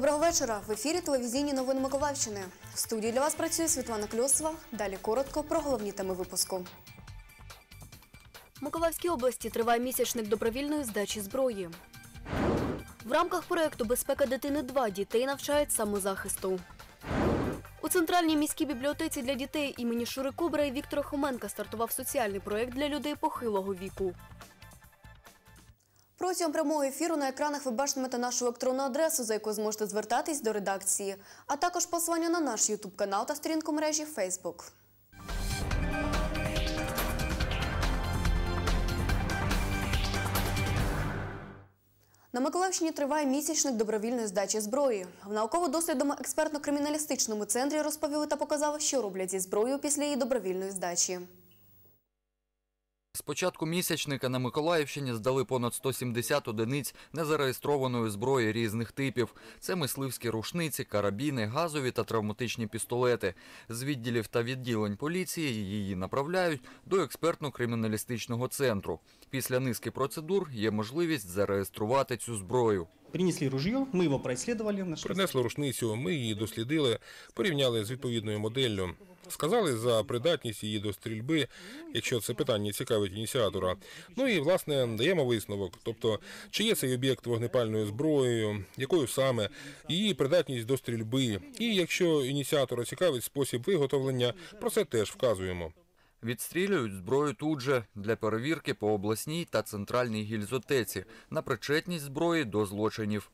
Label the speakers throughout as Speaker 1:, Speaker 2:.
Speaker 1: Доброго вечора. В ефірі телевізійні новини Миколаївщини. В студії для вас працює Світлана Кльосова. Далі коротко про головні теми випуску. В Миколаївській області триває місячник добровільної здачі зброї. В рамках проєкту Безпека дитини 2 дітей навчають самозахисту. У центральній міській бібліотеці для дітей імені Шури Кубра і Віктора Хоменка стартував соціальний проєкт для людей похилого віку. Протягом прямого ефіру на екранах ви бачитимете нашу електронну адресу, за якою зможете звертатись до редакції, а також посилання на наш ютуб канал та сторінку мережі Facebook. На Миколаївщині триває місячник добровільної здачі зброї. В науково-дослідному експертно-криміналістичному центрі розповіли та показали, що роблять зі зброєю після її добровільної здачі.
Speaker 2: З початку місячника на Миколаївщині здали понад 170 одиниць незареєстрованої зброї різних типів. Це мисливські рушниці, карабіни, газові та травматичні пістолети. З відділів та відділень поліції її направляють до експертно-криміналістичного центру. Після низки процедур є можливість зареєструвати цю зброю.
Speaker 3: Принесли ружье, мы его происследовали. Нашли
Speaker 4: Принесли рушницю, ми її дослідили, порівняли з відповідною моделлю. Сказали за придатність її до стрільби, якщо це питання цікавить ініціатора. Ну і власне даємо висновок. Тобто, чи є цей об'єкт вогнепальною зброєю, якою саме її придатність до стрільби. І якщо ініціатора цікавить спосіб виготовлення, про це теж вказуємо.
Speaker 2: Відстрілюють зброю тут же для перевірки по обласній та центральній гільзотеці на причетність зброї до злочинів.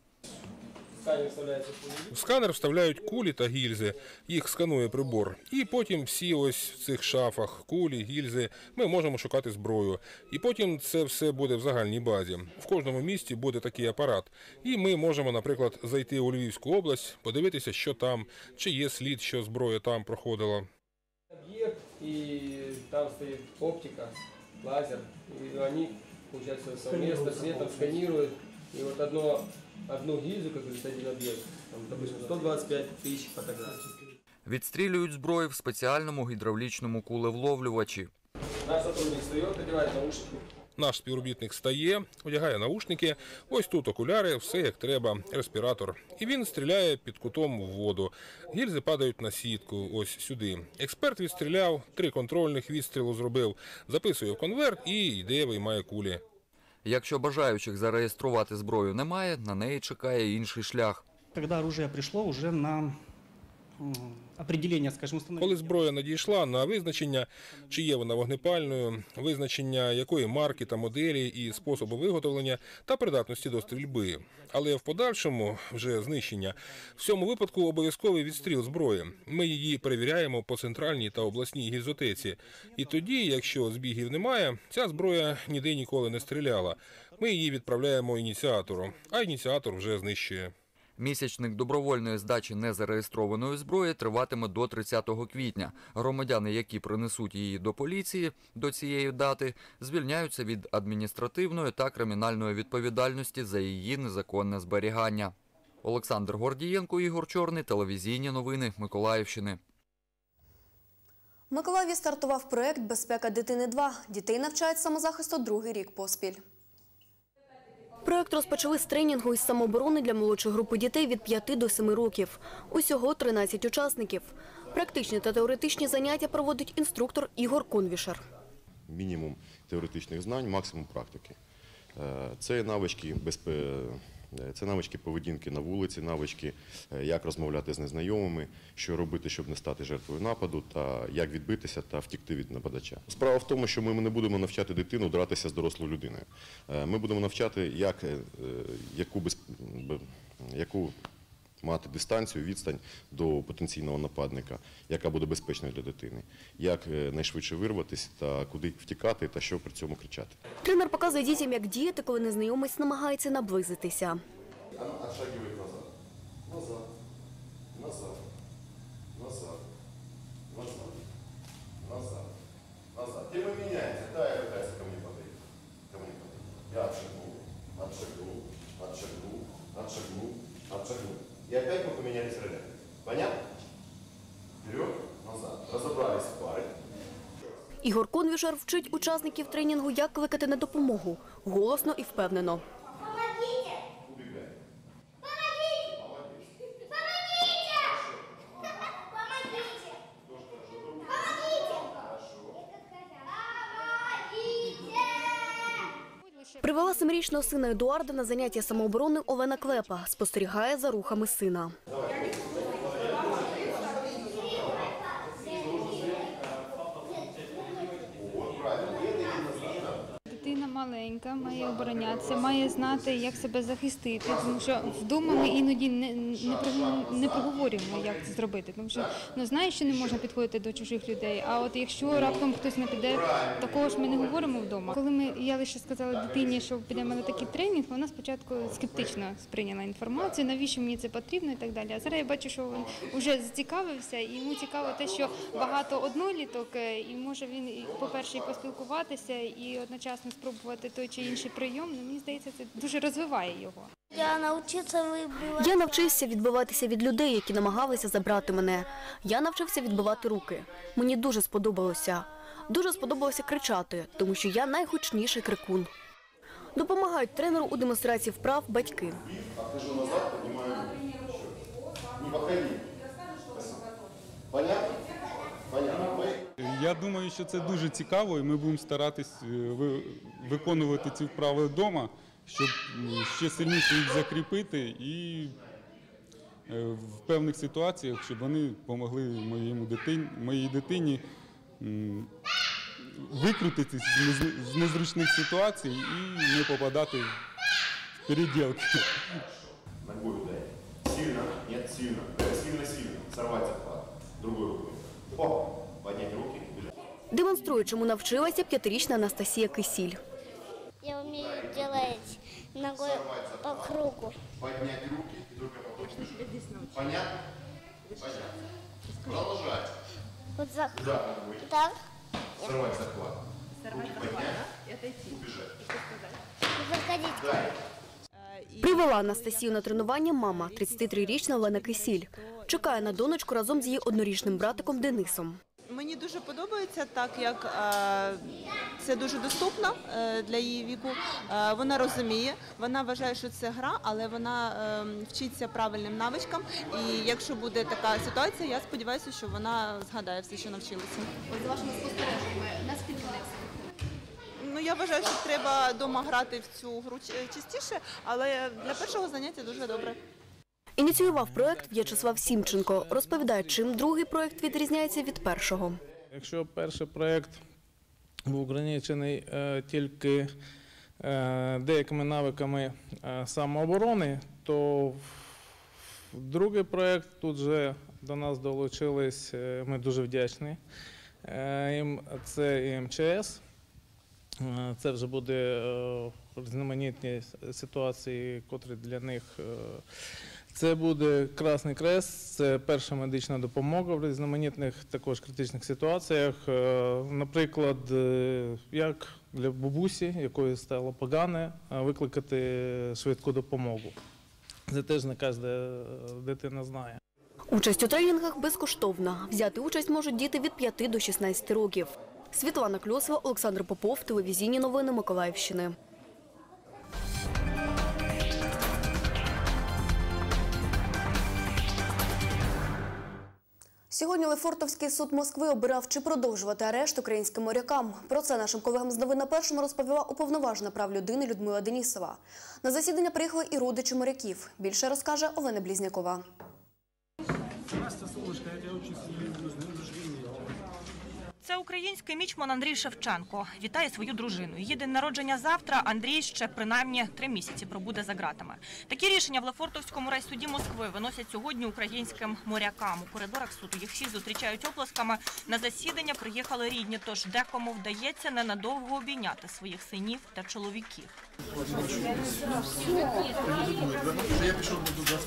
Speaker 4: В сканер вставляють кулі та гільзи, їх сканує прибор. І потім всі ось в цих шафах, кулі, гільзи, ми можемо шукати зброю. І потім це все буде в загальній базі. В кожному місті буде такий апарат. І ми можемо, наприклад, зайти у Львівську область, подивитися, що там, чи є слід, що зброя там проходила.
Speaker 5: объект, и там стоит оптика, лазер, и они, получается, совместно светом сканируют, и вот одно, одну гильзу, как говорится, один объект, там, допустим, 125 тысяч фотографий.
Speaker 2: Відстрілюють зброю в спеціальному гідравлічному кулевловлювачі.
Speaker 5: Наш сотрудник встает, одевает наушники,
Speaker 4: Наш співробітник стає, одягає наушники, ось тут окуляри, все як треба, респіратор. І він стріляє під кутом в воду. Гільзи падають на сітку, ось сюди. Експерт відстріляв, три контрольних відстрілу зробив, записує в конверт і йде, виймає кулі.
Speaker 2: Якщо бажаючих зареєструвати зброю немає, на неї чекає інший шлях.
Speaker 3: Коли оружие прийшло, уже на скажем, установки.
Speaker 4: Коли зброя надійшла на визначення, чи є вона вогнепальною, визначення якої марки та моделі і способу виготовлення та придатності до стрільби. Але в подальшому вже знищення. В цьому випадку обов'язковий відстріл зброї. Ми її перевіряємо по центральній та обласній гільзотеці. І тоді, якщо збігів немає, ця зброя ніде ніколи не стріляла. Ми її відправляємо ініціатору, а ініціатор вже знищує.
Speaker 2: Місячник добровольної здачі незареєстрованої зброї триватиме до 30 квітня. Громадяни, які принесуть її до поліції до цієї дати, звільняються від адміністративної та кримінальної відповідальності за її незаконне зберігання. Олександр Гордієнко, Ігор Чорний, телевізійні новини Миколаївщини.
Speaker 1: В Миколаєві стартував проєкт Безпека дитини 2 Дітей навчають самозахисту другий рік поспіль. Проєкт розпочали з тренінгу із самооборони для молодшої групи дітей від 5 до 7 років. Усього 13 учасників. Практичні та теоретичні заняття проводить інструктор Ігор Конвішер.
Speaker 6: мінімум теоретичних знань, максимум практики. Е, Це навички безпе... е, Це навички поведінки на вулиці, навички, е, як розмовляти з незнайомими, що робити, щоб не стати жертвою нападу, та як відбитися та втікти від нападача. Справа в тому, що ми не будемо навчати дитину дратися з дорослою людиною. Е, Ми будемо навчати, як, яку, без... яку мати дистанцію, відстань до потенційного нападника, яка буде безпечною для дитини, як е, найшвидше вирватися та куди втікати, та що при цьому кричати.
Speaker 1: Тренер показує дітям, як діяти, коли незнайомець намагається наблизитися.
Speaker 6: Отшагивает назад. Назад. Назад. Назад. Назад. Назад. Назад. Тема меняется. Да, я пытаюсь ко мне подойти. Ко мне подойти. Я отшагнул. Отшагнул. Отшагнул. Отшагнул. И опять мы поменялись ролями. Понятно? Вперед, назад. Разобрались в пары.
Speaker 1: Ігор Конвішер вчить учасників тренінгу, як кликати на допомогу голосно і впевнено. Привела сина Едуарда на заняття самооборони Олена Клепа. Спостерігає за рухами сина.
Speaker 7: Дитина маленька, має оборонятися, має знати, як себе захистити, тому що вдома ми іноді не, не, не проговорюємо, як це зробити. Тому що ну, знаєш, що не можна підходити до чужих людей. А от якщо раптом хтось не піде, такого ж ми не говоримо вдома. Коли ми я лише сказала дитині, що підемо на такий тренінг, вона спочатку скептично сприйняла інформацію, навіщо мені це потрібно і так далі. А зараз я бачу, що він вже зацікавився, і йому цікаво те, що багато одноліток, е, і може він, і, по-перше, і поспілкуватися, і одночасно спробувати той чи інший прийом. Ну, мені здається, це дуже розвиває його.
Speaker 8: Я навчиться вибивати.
Speaker 1: Я навчився відбиватися від людей, які намагалися забрати мене. Я навчився відбивати руки. Мені дуже сподобалося. Дуже сподобалося кричати, тому що я найгучніший крикун. Допомагають тренеру у демонстрації вправ батьки.
Speaker 6: Назад? Понятно.
Speaker 9: Я думаю, що це дуже цікаво, і ми будемо старатись е, виконувати ці вправи вдома, щоб ще сильніше їх закріпити і е, в певних ситуаціях, щоб вони допомогли моєму дитині, моїй дитині викрутитись з незручних ситуацій і не попадати в переділки.
Speaker 6: ногой ударить. Сильно, нет, сильно. Сильно-сильно. Сорвать захват. Другой рукой. О, поднять руки, бежать.
Speaker 1: Демонструє, чому навчилася п'ятирічна Анастасія Кисіль.
Speaker 8: Я умею делать ногой по кругу.
Speaker 6: Поднять руки и только потом бежать. Понятно? Понятно. Продолжать.
Speaker 8: Вот за
Speaker 6: Удар ногой.
Speaker 8: так
Speaker 6: Сорвать захват. Руки поднять. Убежать.
Speaker 8: и заходить.
Speaker 6: Далее.
Speaker 1: Привела Анастасію на тренування мама, 33-річна Олена Кисіль. Чекає на донечку разом з її однорічним братиком Денисом.
Speaker 10: Мені дуже подобається, так як е, це дуже доступно е, для її віку. Е, вона розуміє, вона вважає, що це гра, але вона е, вчиться правильним навичкам. І якщо буде така ситуація, я сподіваюся, що вона згадає все, що навчилася.
Speaker 1: За вашими спостереженнями, наскільки
Speaker 10: Ну я вважаю, що треба вдома грати в цю гру частіше, але для першого заняття дуже добре.
Speaker 1: Ініціював проект В'ячеслав Сімченко. Розповідає, чим другий проект відрізняється від першого.
Speaker 11: Якщо перший проєкт був ограничений е, тільки е, деякими навиками е, самооборони, то другий проєкт тут же до нас долучились, ми дуже вдячні. Це і МЧС. Це вже буде різноманітні ситуації, котрі для них це буде Красний Крест, це перша медична допомога в різноманітних також критичних ситуаціях. Е, Наприклад, е, як для бабусі, якої стало погане, е, викликати швидку допомогу. Це теж не кожна дитина знає.
Speaker 1: Участь у тренінгах безкоштовна. Взяти участь можуть діти від 5 до 16 років. Світлана Кльосова, Олександр Попов, телевізійні новини Миколаївщини. Сьогодні Лефортовський суд Москви обирав, чи продовжувати арешт українським морякам. Про це нашим колегам з новин на першому розповіла уповноважена прав людини Людмила Денісова. На засідання приїхали і родичі моряків. Більше розкаже Олена Блізнякова.
Speaker 12: Це український мічман Андрій Шевченко. Вітає свою дружину. Її день народження завтра. Андрій ще принаймні три місяці пробуде за ґратами. Такі рішення в Лефортовському райсуді Москви виносять сьогодні українським морякам. У коридорах суду їх всі зустрічають оплесками. На засідання приїхали рідні, тож декому вдається ненадовго обійняти своїх синів та чоловіків.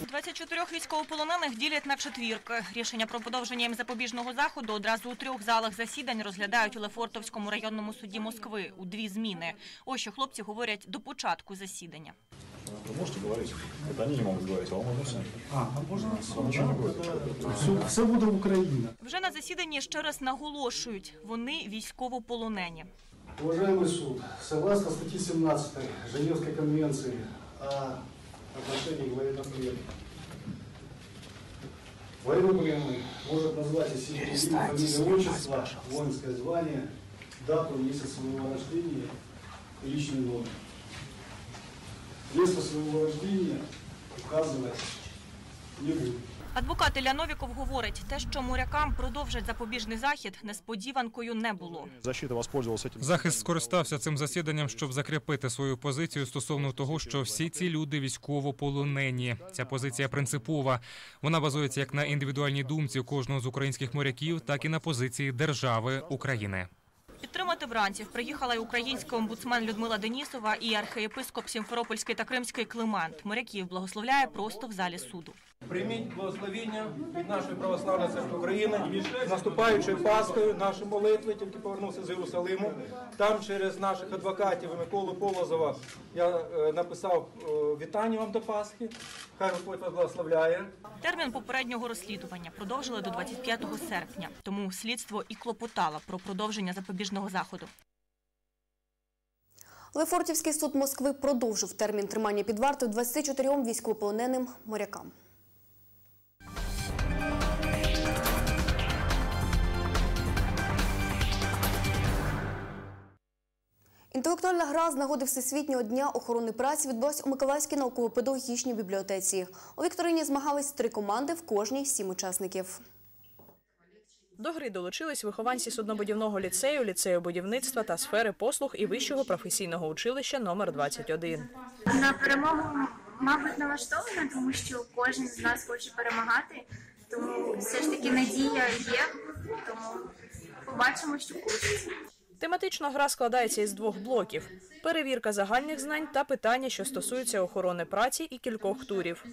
Speaker 12: 24 військовополонених ділять на четвірки. Рішення про подовження їм запобіжного заходу одразу у трьох залах засідань розглядають у Лефортовському районному суді Москви у дві зміни. Ось що хлопці говорять до початку засідання.
Speaker 13: Вы можете говорить? Это они не могут говорить, а вам можно все.
Speaker 3: А, а можно?
Speaker 13: Вам ничего не будет.
Speaker 3: Все, все буде Україна.
Speaker 12: Вже на засіданні ще раз наголошують, вони військовополонені.
Speaker 14: Уважаемый суд, согласно статье 17 Женевской конвенции о отношении к военным пленным, военнопленный может назвать из себя имя, фамилию, отчество, воинское звание, дату, месяц своего рождения и личный номер. Место своего рождения указывать не буду.
Speaker 12: Адвокат Ілля Новіков говорить, те, що морякам продовжать запобіжний захід, несподіванкою не було.
Speaker 15: Захист скористався цим засіданням, щоб закріпити свою позицію стосовно того, що всі ці люди військовополонені. Ця позиція принципова. Вона базується як на індивідуальній думці кожного з українських моряків, так і на позиції держави України.
Speaker 12: Підтримати бранців приїхала й українська омбудсмен Людмила Денісова і архієпископ Сімферопольський та Кримський Климент. Моряків благословляє просто в залі суду.
Speaker 16: Прийміть благословіння від нашої православної церкви України наступаючою Пасхою, наші молитви, тільки повернувся з Єрусалиму. Там через наших адвокатів Миколу Полозова я е, написав е, вітання вам до Пасхи. Хай Господь вас благословляє.
Speaker 12: Термін попереднього розслідування продовжили до 25 серпня, тому слідство і клопотало про продовження запобіжного заходу.
Speaker 1: Лефортівський суд Москви продовжив термін тримання під вартою 24 військовополоненим морякам. Інтелектуальна гра з нагоди Всесвітнього дня охорони праці відбулась у Миколаївській науково-педагогічній бібліотеці. У вікторині змагались три команди, в кожній сім учасників.
Speaker 17: До гри долучились вихованці суднобудівного ліцею, ліцею будівництва та сфери послуг і вищого професійного училища номер 21.
Speaker 18: На перемогу, мабуть, налаштована, тому що кожен з нас хоче перемагати. Тому все ж таки надія є. Тому побачимо, що вийде.
Speaker 17: Тематична гра складається із двох блоків: перевірка загальних знань та питання, що стосуються охорони праці і кількох турів.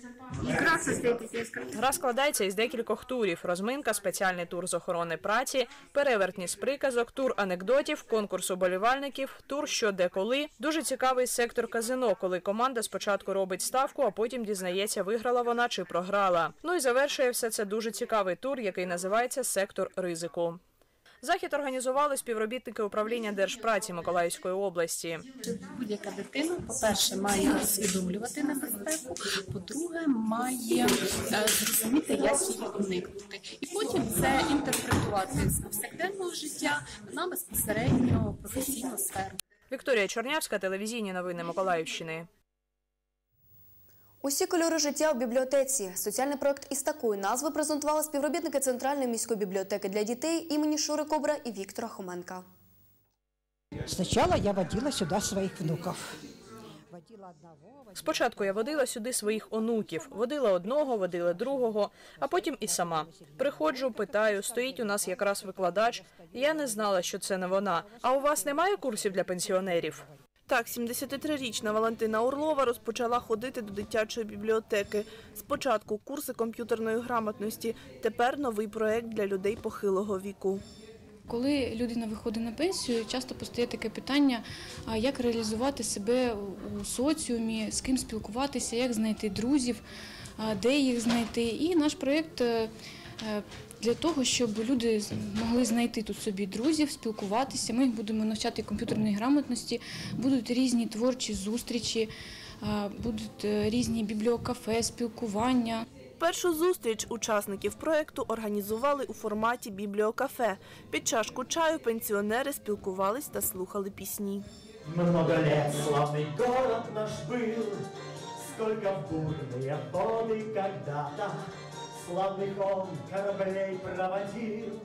Speaker 17: Гра складається із декількох турів: розминка, спеціальний тур з охорони праці, перевертні з приказок, тур анекдотів, конкурс уболівальників, тур що де коли. Дуже цікавий сектор казино, коли команда спочатку робить ставку, а потім дізнається, виграла вона чи програла. Ну і завершує все це дуже цікавий тур, який називається сектор ризику. Захід організували співробітники управління держпраці Миколаївської області.
Speaker 19: Будь-яка дитина, по-перше, має усвідомлювати небезпеку, по-друге, має е, зрозуміти, як її уникнути. І потім це інтерпретувати з повсякденного життя на безпосередньо професійну сферу.
Speaker 17: Вікторія Чорнявська, телевізійні новини Миколаївщини.
Speaker 1: Усі кольори життя у бібліотеці. Соціальний проект із такою назвою презентували співробітники Центральної міської бібліотеки для дітей імені Шури Кобра і Віктора Хоменка.
Speaker 20: Сначала я водила сюда своих внуков. Водила одного,
Speaker 17: Спочатку я водила сюди своїх онуків, водила одного, водила другого, а потім і сама. Приходжу, питаю, стоїть у нас якраз викладач. Я не знала, що це не вона. А у вас немає курсів для пенсіонерів?
Speaker 21: Так, 73-річна Валентина Орлова розпочала ходити до дитячої бібліотеки. Спочатку курси комп'ютерної грамотності, тепер новий проект для людей похилого віку.
Speaker 22: Коли людина виходить на пенсію, часто постає таке питання, як реалізувати себе у соціумі, з ким спілкуватися, як знайти друзів, де їх знайти. І наш проєкт е, е, для того, щоб люди з- могли знайти тут собі друзів, спілкуватися. Ми їх будемо навчати комп'ютерної грамотності, будуть різні творчі зустрічі, а, будуть е, різні бібліокафе, спілкування.
Speaker 21: Першу зустріч учасників проекту організували у форматі бібліокафе. Під чашку чаю пенсіонери спілкувались та слухали пісні.
Speaker 23: Много лет славный город наш был, Сколько в бурные воды когда-то Славных он кораблей проводил.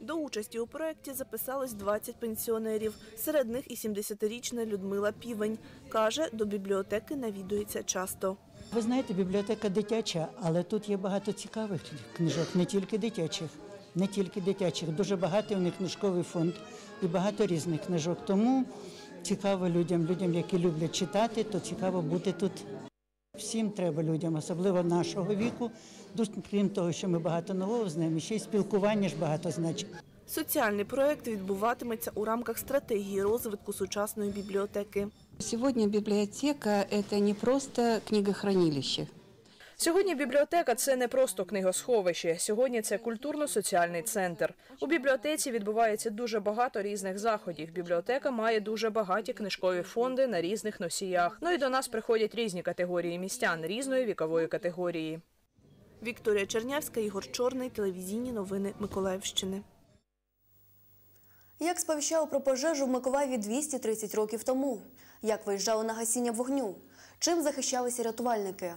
Speaker 21: До участі у проєкті записалось 20 пенсіонерів. Серед них і 70-річна Людмила Півень. Каже, до бібліотеки навідується часто.
Speaker 20: Ви знаєте, бібліотека дитяча, але тут є багато цікавих книжок, не тільки дитячих, не тільки дитячих. Дуже багатий у них книжковий фонд і багато різних книжок. Тому цікаво людям, людям, які люблять читати, то цікаво бути тут. Всім треба людям, особливо нашого віку. Дуже, Крім того, що ми багато нового знаємо, ще й спілкування ж багато значить.
Speaker 21: Соціальний проект відбуватиметься у рамках стратегії розвитку сучасної бібліотеки.
Speaker 24: Сьогодні бібліотека це не просто книгохранилище.
Speaker 17: Сьогодні бібліотека це не просто книгосховище. Сьогодні це культурно-соціальний центр. У бібліотеці відбувається дуже багато різних заходів. Бібліотека має дуже багаті книжкові фонди на різних носіях. Ну і до нас приходять різні категорії містян різної вікової категорії.
Speaker 21: Вікторія Чернявська, Ігор Чорний, телевізійні новини Миколаївщини.
Speaker 1: Як сповіщали про пожежу в Миколаєві 230 років тому? Як виїжджали на гасіння вогню? Чим захищалися рятувальники?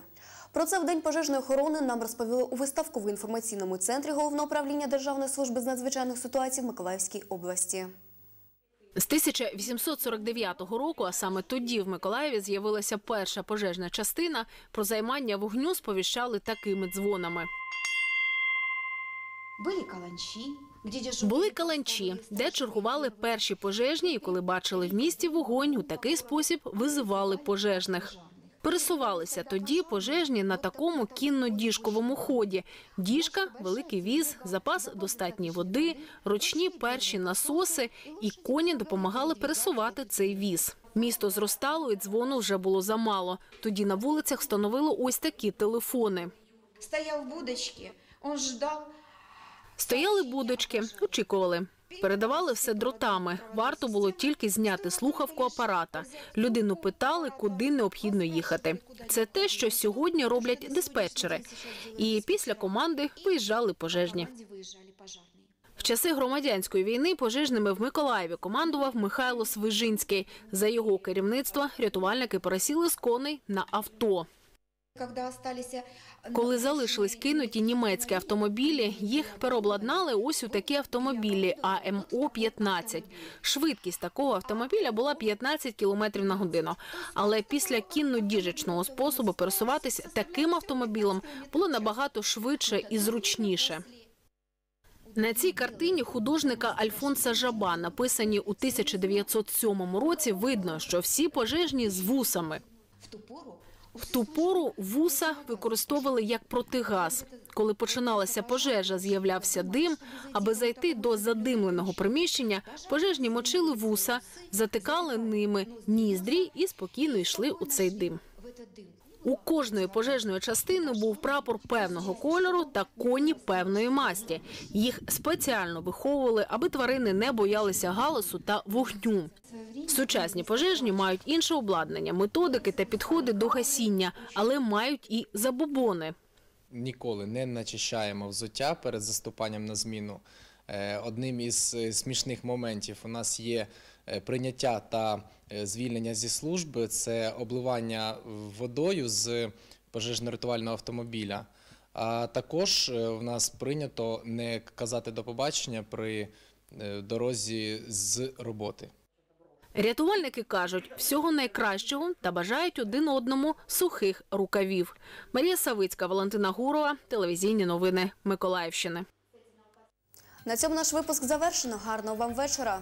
Speaker 1: Про це в день пожежної охорони нам розповіли у виставково-інформаційному центрі головного управління Державної служби з надзвичайних ситуацій в Миколаївській області.
Speaker 25: З 1849 року, а саме тоді в Миколаєві з'явилася перша пожежна частина. Про займання вогню сповіщали такими дзвонами.
Speaker 26: Где дежурили...
Speaker 25: Були каланчі, де чергували перші пожежні, і коли бачили в місті вогонь, у такий спосіб визивали пожежних. Пересувалися тоді пожежні на такому кінно-діжковому ході. Діжка, великий віз, запас достатньої води, ручні перші насоси і коні допомагали пересувати цей віз. Місто зростало і дзвону вже було замало. Тоді на вулицях встановили ось такі телефони.
Speaker 26: Стоял в будочке, он ждал.
Speaker 25: Стояли будочки, очікували. Передавали все дротами. Варто було тільки зняти слухавку апарата. Людину питали, куди необхідно їхати. Це те, що сьогодні роблять диспетчери. І після команди виїжджали пожежні. В часи громадянської війни пожежними в Миколаєві командував Михайло Свижинський. За його керівництва рятувальники пересіли з коней на авто.
Speaker 26: Э,
Speaker 25: Коли залишились кинуті німецькі автомобілі, їх переобладнали ось у такі автомобілі АМО-15. Швидкість такого автомобіля була 15 км на годину. Але після кінно-діжечного способу пересуватись таким автомобілем було набагато швидше і зручніше. На цій картині художника Альфонса Жаба, написані у 1907 році, видно, що всі пожежні з вусами. В ту пору вуса використовували як протигаз. Коли починалася пожежа, з'являвся дим. Аби зайти до задимленого приміщення, пожежні мочили вуса, затикали ними ніздрі і спокійно йшли у цей дим. У кожної пожежної частини був прапор певного кольору та коні певної масті. Їх спеціально виховували, аби тварини не боялися галасу та вогню. Сучасні пожежні мають інше обладнання, методики та підходи до гасіння, але мають і забобони.
Speaker 27: Ніколи не начищаємо взуття перед заступанням на зміну. Е, Одним із е, смішних моментів у нас є прийняття та е, звільнення зі служби це обливання водою з пожежно-рятувального автомобіля. А також е, в нас прийнято не казати до побачення при е, дорозі з роботи.
Speaker 25: Рятувальники кажуть всього найкращого та бажають один одному сухих рукавів. Марія Савицька, Валентина Гурова, телевізійні новини Миколаївщини.
Speaker 1: На цьому наш випуск завершено. Гарного вам вечора.